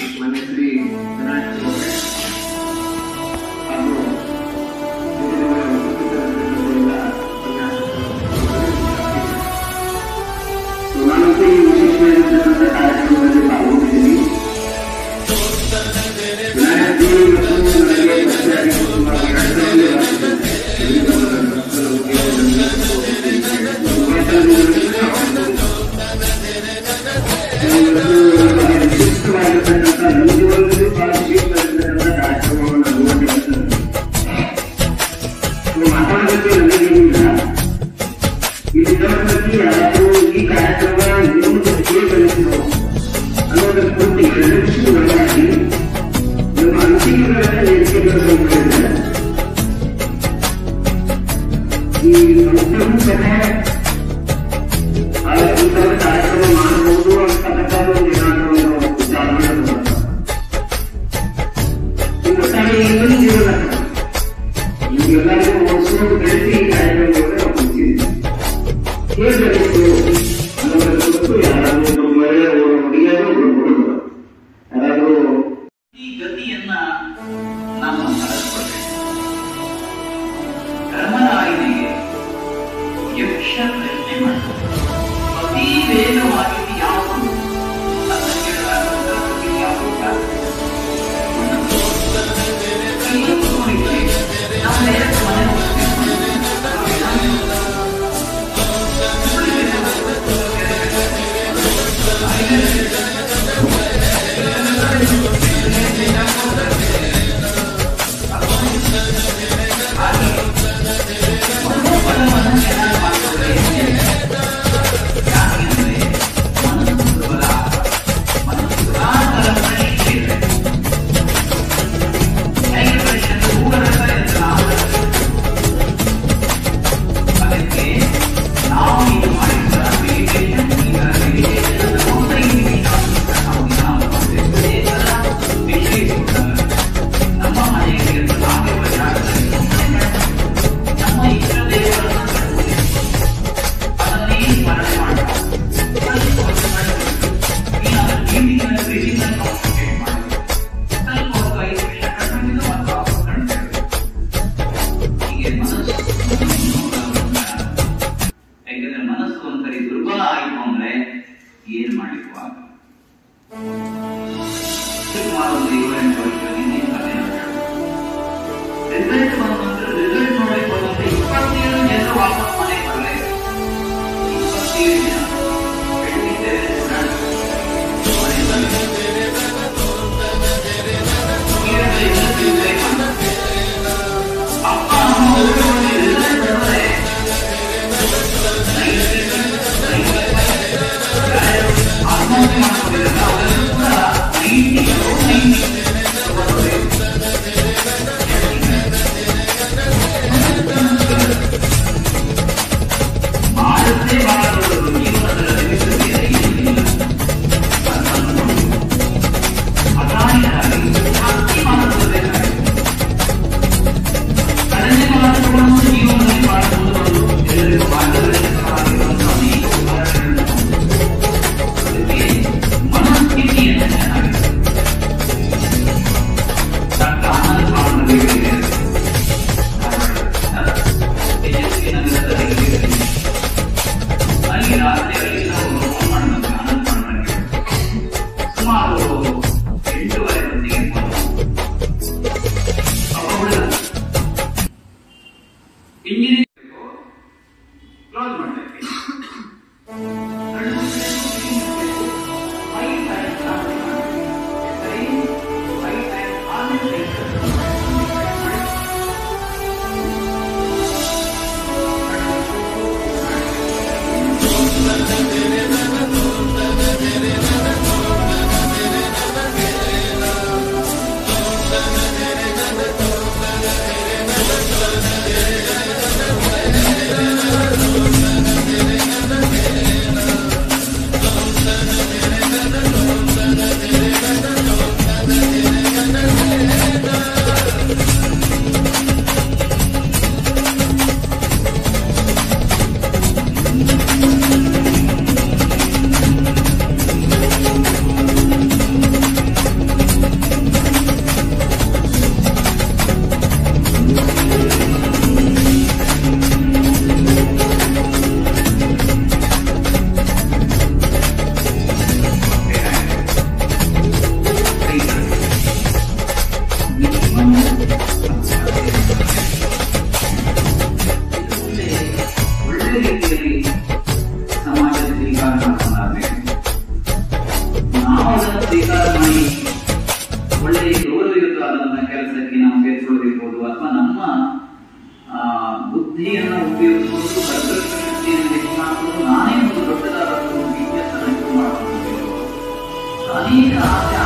Let me see. Cuando te olvidas y te das Two miles சுமார் ரெண்டு வரை வந்தீங்க அப்ப விடுதல இன்ஜினியரிங் க்ளோஸ் பண்ணிட்டேன் ಒಳ್ಳೆಯ ಗೌರವ ಇರುತ್ತೋ ಅದನ್ನ ಕೆಲಸಕ್ಕೆ ನಾವು ಸೇರಿಸಿಕೊಳ್ಳದಿರ್ಬೋದು ಅಥವಾ ನಮ್ಮ ಬುದ್ಧಿಯನ್ನು ಉಪಯೋಗಿಸಿಕೊಂಡು ನಾನೇ ಒಂದು ದೊಡ್ಡದಾದ ಒಂದು ಬಿಸ್ನೆಸ್ ಮಾಡಬಹುದು ಅನೇಕ ಆಸೆ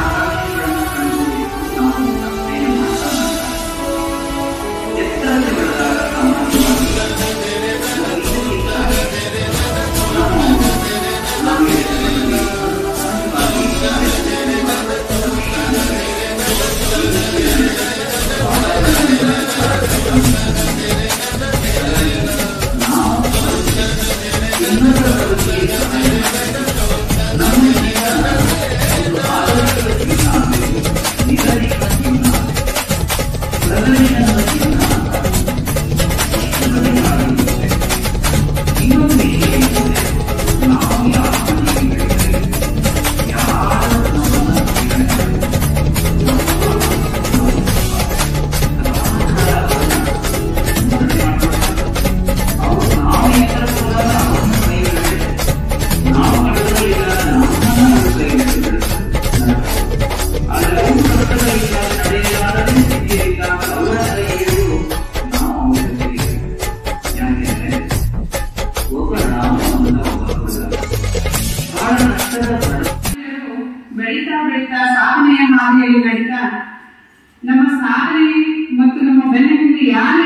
Yeah.